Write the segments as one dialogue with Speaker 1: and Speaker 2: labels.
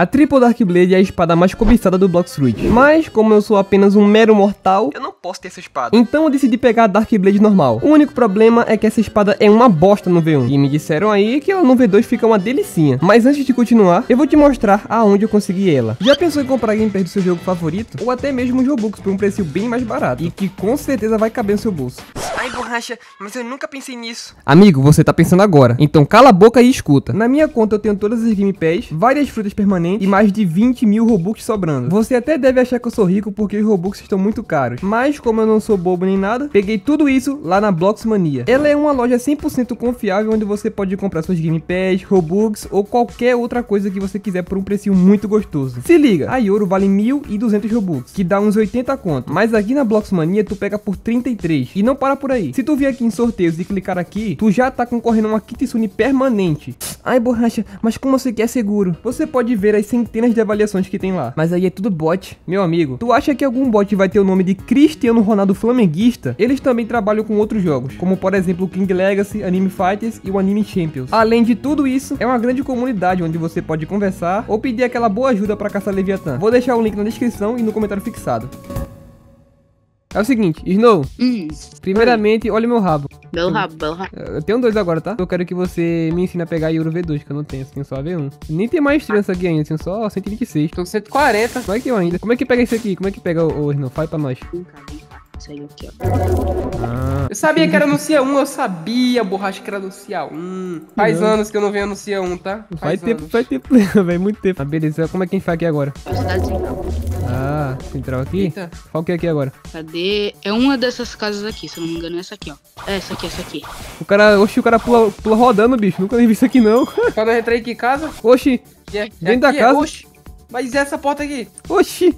Speaker 1: A Triple Dark Blade é a espada mais cobiçada do Blox Fruit. Mas, como eu sou apenas um mero mortal,
Speaker 2: Eu não posso ter essa espada.
Speaker 1: então eu decidi pegar a Dark Blade normal. O único problema é que essa espada é uma bosta no V1. E me disseram aí que ela no V2 fica uma delicinha. Mas antes de continuar, eu vou te mostrar aonde eu consegui ela. Já pensou em comprar Game Pass do seu jogo favorito? Ou até mesmo os Robux por um preço bem mais barato. E que com certeza vai caber no seu bolso.
Speaker 2: Ai, borracha, mas eu nunca pensei nisso.
Speaker 1: Amigo, você tá pensando agora. Então cala a boca e escuta. Na minha conta eu tenho todas as Game Pass, várias frutas permanentes e mais de 20 mil Robux sobrando. Você até deve achar que eu sou rico porque os Robux estão muito caros. Mas como eu não sou bobo nem nada, peguei tudo isso lá na Blox Mania. Ela é uma loja 100% confiável onde você pode comprar suas Game Pass, Robux ou qualquer outra coisa que você quiser por um precinho muito gostoso. Se liga, a Yoro vale 1.200 Robux, que dá uns 80 conto. Mas aqui na Blox Mania tu pega por 33. E não para por aí. Se tu vir aqui em sorteios e clicar aqui, tu já tá concorrendo a uma Kitsune permanente. Ai, borracha, mas como você quer seguro? Você pode ver as centenas de avaliações que tem lá. Mas aí é tudo bot. Meu amigo, tu acha que algum bot vai ter o nome de Cristiano Ronaldo Flamenguista? Eles também trabalham com outros jogos, como por exemplo o King Legacy, Anime Fighters e o Anime Champions. Além de tudo isso, é uma grande comunidade onde você pode conversar ou pedir aquela boa ajuda pra caçar Leviatã. Vou deixar o link na descrição e no comentário fixado. É o seguinte, Snow,
Speaker 3: Hum,
Speaker 1: primeiramente, olha meu rabo.
Speaker 3: belo rabo, belo rabo.
Speaker 1: Eu tenho dois agora, tá? Eu quero que você me ensine a pegar Euro V2, que eu não tenho, eu tenho só V1. Nem tem mais essa aqui ainda, eu tenho só 126.
Speaker 2: Tô com 140.
Speaker 1: Como é que eu ainda? Como é que pega isso aqui? Como é que pega o, o Snow? Fala pra nós.
Speaker 3: Vem cá, aí aqui, ó.
Speaker 1: Ah,
Speaker 2: Eu sabia que era no CIA 1, eu sabia, borracha, que era no CIA 1. Faz
Speaker 1: Não.
Speaker 2: anos que eu não venho no CIA 1, tá?
Speaker 1: faz tempo,
Speaker 2: anos.
Speaker 1: faz tempo, velho, muito tempo. Ah, beleza, como é que a gente faz aqui agora?
Speaker 3: Velocidade central.
Speaker 1: Ah, central aqui?
Speaker 2: Eita.
Speaker 1: Qual que é aqui agora?
Speaker 3: Cadê? É uma dessas casas aqui, se eu não me engano, é essa aqui, ó. É essa aqui, essa aqui.
Speaker 1: O cara, oxi, o cara pula, pula rodando, bicho. Nunca nem vi isso aqui, não.
Speaker 2: Quando eu entrei aqui em casa,
Speaker 1: Oxi,
Speaker 2: é,
Speaker 1: Dentro da
Speaker 2: aqui, é-
Speaker 1: casa?
Speaker 2: Oxi, mas e essa porta aqui?
Speaker 1: oxi.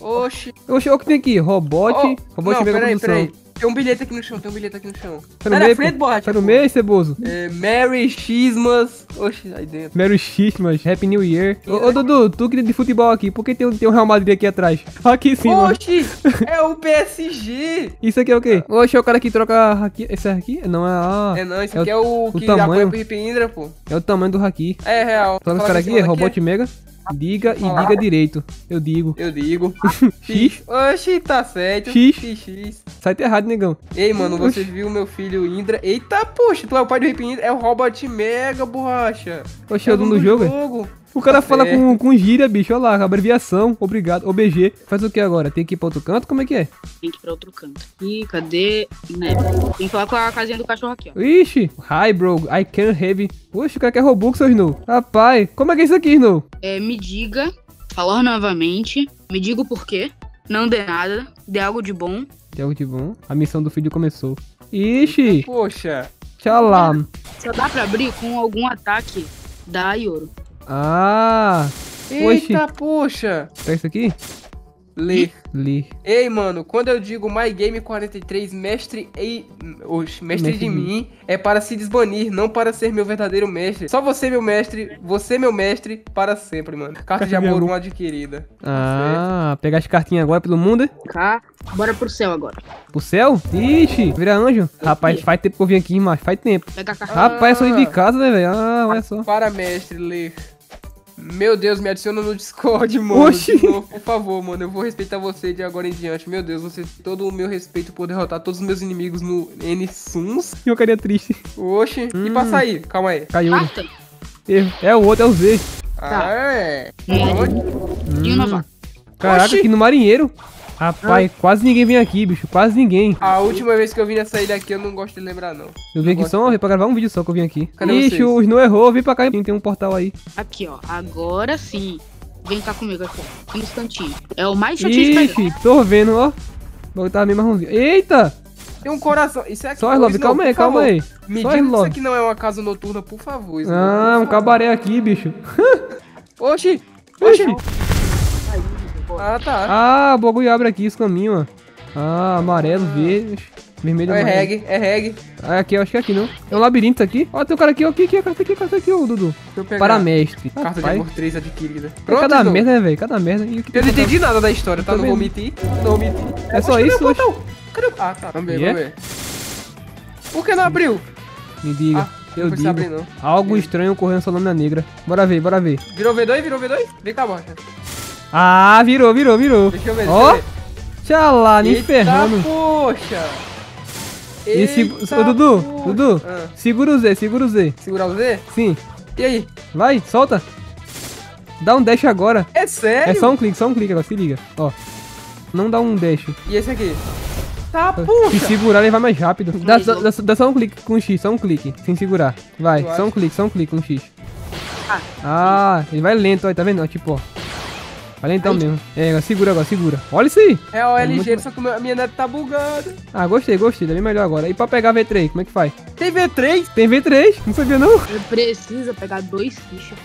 Speaker 2: Oxi.
Speaker 1: Oxi, olha o que tem aqui. Robot,
Speaker 2: Oh,
Speaker 1: robot
Speaker 2: não,
Speaker 1: mega
Speaker 2: peraí,
Speaker 1: produção.
Speaker 2: peraí. Tem um bilhete aqui no chão, tem um bilhete aqui no chão.
Speaker 1: Tá no
Speaker 2: da
Speaker 1: meio,
Speaker 2: frente, borracha.
Speaker 1: Tá no meio, ceboso.
Speaker 2: É, Merry Xmas. Oxi, aí dentro.
Speaker 1: Mero Xmas, Happy New Year. Ô, ô, Dudu, tu que de futebol aqui, por que tem, um- tem um Real Madrid aqui atrás? Aqui sim.
Speaker 2: Oxi, é o PSG.
Speaker 1: Isso aqui é o quê? Oxe, é o cara que troca haki. Esse aqui? Não, é a.
Speaker 2: É não, esse
Speaker 1: É
Speaker 2: aqui
Speaker 1: o-
Speaker 2: é o,
Speaker 1: o
Speaker 2: que
Speaker 1: tamanho.
Speaker 2: apoia pro Hip Indra, pô.
Speaker 1: É o tamanho do haki.
Speaker 2: É real.
Speaker 1: Esse
Speaker 2: Fala
Speaker 1: cara aqui, é robot mega. Diga e diga direito. Eu digo.
Speaker 2: Eu digo.
Speaker 1: X.
Speaker 2: Oxi, tá certo.
Speaker 1: X.
Speaker 2: XX.
Speaker 1: Sai errado, negão.
Speaker 2: Ei, mano, você viu meu filho Indra? Eita, poxa, tu é o pai do Hip Indra? É o Robot Mega, borracha.
Speaker 1: Oxe, é o dono do jogo, é? O cara
Speaker 2: Tá
Speaker 1: fala
Speaker 2: certo.
Speaker 1: com, com gíria, bicho. Olha lá, abreviação. Obrigado. OBG. Faz o que agora? Tem que ir pra outro canto? Como é que é?
Speaker 3: Tem que ir pra outro canto. Ih, cadê? Né? Tem que falar com a casinha do cachorro aqui, ó.
Speaker 1: Ixi. Hi, bro. I can't have. Oxe, o cara quer Robux, seu Snow. Rapaz, como é que é isso aqui, Snow?
Speaker 3: É, me diga, falar novamente, me diga o porquê, não dê nada, dê algo de bom.
Speaker 1: Tem algo de bom. A missão do vídeo começou. Ixi.
Speaker 2: Poxa.
Speaker 1: Tchalam.
Speaker 3: Só dá pra abrir com algum ataque da Yoro.
Speaker 1: Ah. Oxi.
Speaker 2: Eita, poxa.
Speaker 1: Pega isso aqui?
Speaker 2: Lê.
Speaker 1: Li.
Speaker 2: Ei, mano, quando eu digo My Game 43, mestre e. Oxe, mestre,
Speaker 1: Mestre
Speaker 2: de mim, é para se desbanir, não para ser meu verdadeiro mestre. Só você, meu mestre, você, meu mestre, para sempre, mano. Carta de
Speaker 1: de
Speaker 2: amor. 1 adquirida.
Speaker 1: Ah, pegar as cartinhas agora pelo mundo, é?
Speaker 3: Cá, bora pro céu agora.
Speaker 1: Pro céu? Ixi, vira anjo. Rapaz, faz tempo que eu vim aqui, mas faz tempo.
Speaker 3: Pega a carta.
Speaker 1: Rapaz, eu sou de casa, né, velho? Ah, olha só.
Speaker 2: Para, mestre, ler. Meu Deus, me adiciona no Discord, mano.
Speaker 1: Oxi.
Speaker 2: Novo, por favor, mano. Eu vou respeitar você de agora em diante. Meu Deus, você tem todo o meu respeito por derrotar todos os meus inimigos no N-Suns.
Speaker 1: E uma carinha triste.
Speaker 2: Oxi. E
Speaker 1: Hum.
Speaker 2: pra sair? Calma aí.
Speaker 1: Caiu.
Speaker 3: Carta.
Speaker 1: Erro. É o outro, é o Z.
Speaker 3: Tá.
Speaker 2: Ah, é.
Speaker 3: Hum.
Speaker 1: Caraca,
Speaker 2: Oxi.
Speaker 1: aqui no marinheiro. Rapaz, quase ninguém vem aqui, bicho. Quase ninguém.
Speaker 2: A última vez que eu vim nessa ilha aqui, eu não gosto de lembrar, não.
Speaker 1: Eu vim aqui só pra gravar um vídeo só que eu vim aqui.
Speaker 2: Cadê
Speaker 1: Ixi,
Speaker 2: vocês?
Speaker 1: o Snow errou. Vem pra cá. Tem um portal aí.
Speaker 3: Aqui, ó. Agora sim. Vem cá comigo aqui, ó. Um instantinho. É o mais chatinho.
Speaker 1: Ixi, tô vendo, ó. O bagulho tava meio marronzinho. Eita!
Speaker 2: Tem um coração. Isso é aqui.
Speaker 1: Só
Speaker 2: Snow,
Speaker 1: calma aí, calma aí.
Speaker 2: Me
Speaker 1: Só
Speaker 2: diga que isso aqui não é uma casa noturna, por favor, Snow.
Speaker 1: Ah, um cabaré aqui, bicho.
Speaker 2: Oxi.
Speaker 1: Oxi.
Speaker 2: Oxi. Ah, tá.
Speaker 1: Ah, o bagulho abre aqui esse caminho, ó. Ah, amarelo, verde, vermelho,
Speaker 2: é
Speaker 1: amarelo.
Speaker 2: reggae, é reggae.
Speaker 1: Ah, aqui, eu acho que é aqui, não. É um labirinto aqui. Ó, tem um cara aqui, ó. Aqui, aqui, carta aqui, carta aqui, ó, Dudu. Paramestre.
Speaker 2: Carta de
Speaker 1: Rapaz,
Speaker 2: amor 3 adquirida.
Speaker 1: é
Speaker 2: Pronto,
Speaker 1: cada
Speaker 2: Snow.
Speaker 1: merda, né, velho? Cada merda. E aqui
Speaker 2: Eu não entendi nada da história, tá? Não
Speaker 1: Também
Speaker 2: vou
Speaker 1: não.
Speaker 2: mentir. Não vou mentir.
Speaker 1: É só
Speaker 2: Oxi, cadê
Speaker 1: isso,
Speaker 2: o? Cadê o... Ah, tá. Vamos ver,
Speaker 1: é?
Speaker 2: vamos ver. Por que não abriu?
Speaker 1: Me diga.
Speaker 2: Ah,
Speaker 1: Eu
Speaker 2: não
Speaker 1: digo.
Speaker 2: abrir, não.
Speaker 1: Algo estranho ocorreu na sua lâmina negra. Bora ver, bora ver.
Speaker 2: Virou V2? Virou V2? Vem cá, Borja.
Speaker 1: Ah, virou, virou, virou.
Speaker 2: Deixa eu ver.
Speaker 1: Ó,
Speaker 2: deixa
Speaker 1: tchalá, nem
Speaker 2: Eita,
Speaker 1: ferrando.
Speaker 2: poxa.
Speaker 1: E se...
Speaker 2: Eita,
Speaker 1: Ô, Dudu,
Speaker 2: poxa.
Speaker 1: Dudu,
Speaker 2: Ah,
Speaker 1: segura o Z, segura o Z.
Speaker 2: segurar o Z?
Speaker 1: Sim,
Speaker 2: E aí?
Speaker 1: vai, solta. Dá um dash agora.
Speaker 2: É sério?
Speaker 1: É só um clique, só um clique agora, se liga. Ó, não dá um dash.
Speaker 2: E esse aqui? Tá,
Speaker 1: Se
Speaker 2: puxa.
Speaker 1: segurar, ele vai mais rápido. Dá, dá, dá só um clique com X, só um clique, sem segurar. Vai, só um clique, só um clique com X.
Speaker 3: Ah.
Speaker 1: Ah, ele vai lento, ó, tá vendo? Ó, Tipo, ó. Lentão
Speaker 3: Ai.
Speaker 1: mesmo. É, agora segura agora, segura. Olha isso aí.
Speaker 2: É o
Speaker 1: É
Speaker 2: é ligeiro, só que a minha net tá bugada.
Speaker 1: Ah, gostei, gostei, tá bem melhor agora. E pra pegar V3, como é que faz?
Speaker 2: Tem V3?
Speaker 1: Tem V3? Não sabia não?
Speaker 3: Precisa pegar dois fichas.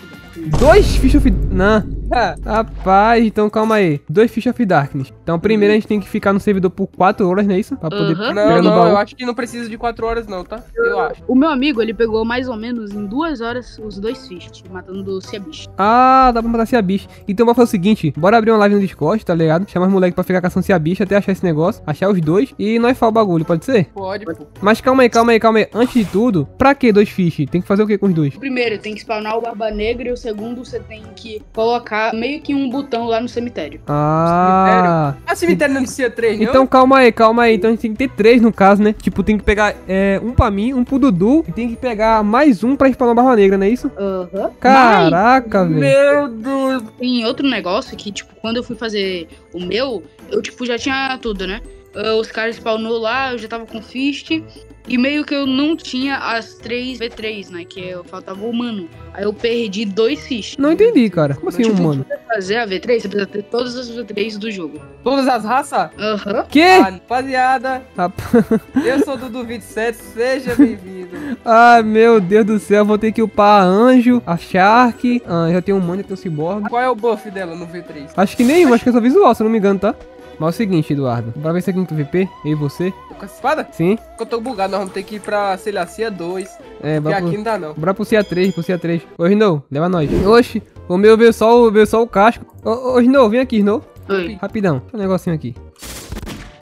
Speaker 1: Dois Fish of... Não.
Speaker 2: Ah,
Speaker 1: Rapaz, então calma aí. Dois Fish of Darkness. Então primeiro a gente tem que ficar no servidor por 4 horas, não é isso? Pra poder pegar
Speaker 2: não,
Speaker 1: no
Speaker 2: não, eu acho que não precisa de 4 horas não, tá? Eu acho.
Speaker 3: O meu amigo, ele pegou mais ou menos em duas horas os dois fichas, matando o Ciabicho.
Speaker 1: Ah, dá pra matar cia bicha. Então vamos fazer o seguinte: bora abrir uma live no Discord, tá ligado? Chamar os moleques pra ficar caçando cia bicha até achar esse negócio, achar os dois e nós fala o bagulho, pode ser?
Speaker 2: Pode, pô.
Speaker 1: Mas calma aí, calma aí, calma aí. Antes de tudo, pra que dois fish? Tem que fazer o que com os dois?
Speaker 3: O primeiro tem que spawnar o Barba Negra e o segundo você tem que colocar meio que um botão lá no cemitério.
Speaker 1: Ah.
Speaker 2: Ah, cemitério não precisa 3, não?
Speaker 1: Então calma aí, calma aí. Então a gente tem que ter três no caso, né? Tipo, tem que pegar é, um pra mim, um pro Dudu e tem que pegar mais um pra spawnar barba negra, não é isso?
Speaker 3: Aham.
Speaker 1: Caraca, velho.
Speaker 2: Meu Deus.
Speaker 3: Tem outro negócio que, tipo, quando eu fui fazer o meu, eu, tipo, já tinha tudo, né? Ah, os caras spawnou lá, eu já tava com fist. E meio que eu não tinha as três V3, né? Que eu faltava o humano. Aí eu perdi dois fish.
Speaker 1: Não entendi, cara. Como assim,
Speaker 3: tipo,
Speaker 1: humano?
Speaker 3: pra fazer a V3, você precisa ter todas as V3 do jogo.
Speaker 2: Todas as raças?
Speaker 3: Aham.
Speaker 1: Que?
Speaker 2: Ah, rapaziada,
Speaker 1: Rapaz.
Speaker 2: eu sou o Dudu 27, seja bem-vindo.
Speaker 1: Ai, meu Deus do céu. Vou ter que upar a Anjo, a Shark. Ah, já tem um Mano, já tem um Cyborg.
Speaker 2: Qual é o buff dela no V3?
Speaker 1: Acho que nenhum, acho que é só visual, se eu não me engano, tá? Mas é o seguinte, Eduardo. Bora ver se aqui no PVP, eu e você.
Speaker 2: Tô com essa espada?
Speaker 1: Sim.
Speaker 2: Porque eu tô bugado, nós vamos ter que ir pra, sei lá, CIA 2.
Speaker 1: É,
Speaker 2: E
Speaker 1: pro,
Speaker 2: aqui não dá não.
Speaker 1: bora pro CIA3, pro CIA3. Ô, Snow, leva nós. Oxi, o meu veio só, o- veio só o casco. Ô, ô, Snow, vem aqui, Snow.
Speaker 3: Oi.
Speaker 1: Rapidão, tem um negocinho aqui.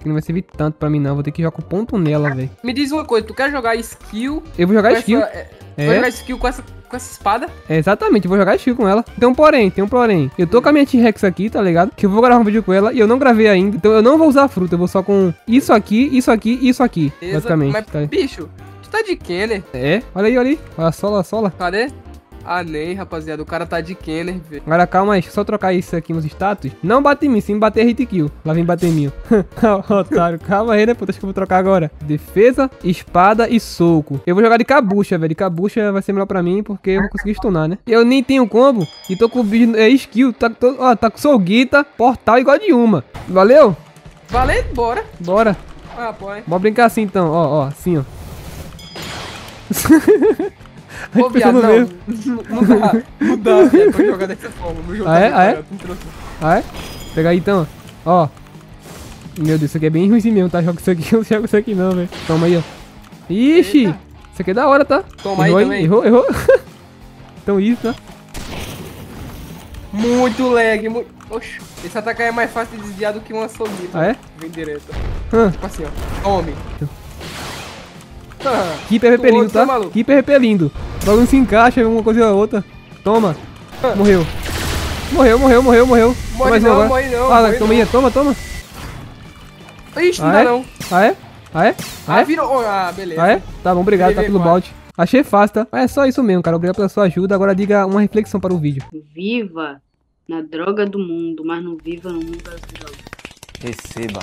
Speaker 1: Que não vai servir tanto pra mim, não. Vou ter que jogar com ponto nela, velho.
Speaker 2: Me diz uma coisa, tu quer jogar skill
Speaker 1: Eu vou jogar skill.
Speaker 2: essa... É, vai
Speaker 1: É,
Speaker 2: jogar skill com essa, com essa espada?
Speaker 1: é, exatamente, eu vou jogar skill com ela. Tem um porém, tem um porém. Eu tô com a minha T-Rex aqui, tá ligado? Que eu vou gravar um vídeo com ela e eu não gravei ainda. Então eu não vou usar a fruta, eu vou só com isso aqui, isso aqui e isso aqui.
Speaker 2: Beleza?
Speaker 1: Basicamente.
Speaker 2: Mas,
Speaker 1: tá?
Speaker 2: bicho, tu tá de Kenner.
Speaker 1: É, olha aí, olha aí. Olha a sola, a sola.
Speaker 2: Cadê? Ah, nem, rapaziada. O cara tá de Kenner, velho.
Speaker 1: Agora calma aí, deixa eu só trocar isso aqui nos status. Não bate em mim, sim bater hit kill. Lá vem bater em mim. Otário, calma aí, né, puta? Acho que eu vou trocar agora. Defesa, espada e soco. Eu vou jogar de cabucha, velho. De cabucha vai ser melhor pra mim, porque eu vou conseguir stunar, né? Eu nem tenho combo e tô com o bicho. É skill, tá, tô, ó, tá com solguita, portal igual de uma. Valeu?
Speaker 2: Valendo, bora.
Speaker 1: Bora.
Speaker 2: Ah, pô, hein.
Speaker 1: Bora brincar assim então, ó, ó, assim, ó.
Speaker 2: Ô, viado, não.
Speaker 1: mesmo.
Speaker 2: Não dá. Não dá, velho, pra jogar dessa forma. Jogo
Speaker 1: Ah,
Speaker 2: tá
Speaker 1: é? Ah, é? Ah, é? Pega aí então, ó. Meu Deus, isso aqui é bem ruim mesmo, tá? Joga isso aqui, eu não jogo isso aqui não, velho. Toma aí, ó. Ixi!
Speaker 2: Eita.
Speaker 1: Isso aqui é da hora, tá?
Speaker 2: Toma aí
Speaker 1: errou,
Speaker 2: também.
Speaker 1: Errou, errou. então isso, tá?
Speaker 2: Muito lag, muito... Oxi, esse ataque aí é mais fácil de desviar do que uma solita.
Speaker 1: Ah, é?
Speaker 2: Vem direto.
Speaker 1: Hã.
Speaker 2: Tipo assim, ó. Tome.
Speaker 1: Keeper repelindo,
Speaker 2: outro, tá
Speaker 1: tá?
Speaker 2: maluco?
Speaker 1: Keeper não se encaixa, uma coisa ou outra. Toma. Morreu. Morreu, morreu, morreu, morreu.
Speaker 2: Morre
Speaker 1: Mais um
Speaker 2: não,
Speaker 1: agora.
Speaker 2: morre não,
Speaker 1: Ah,
Speaker 2: morre
Speaker 1: toma aí, toma, toma.
Speaker 2: Ixi, não
Speaker 1: Ah,
Speaker 2: dá
Speaker 1: é?
Speaker 2: não.
Speaker 1: Ah, é? Ah, é? Ah,
Speaker 2: Ah,
Speaker 1: é?
Speaker 2: virou... Ah, beleza.
Speaker 1: Ah, é? Tá bom, obrigado, tá pelo balde. Achei fácil, tá? Mas é só isso mesmo, cara. Obrigado pela sua ajuda. Agora diga uma reflexão para o vídeo.
Speaker 3: Viva na droga do mundo, mas não viva no mundo das drogas.
Speaker 4: Receba.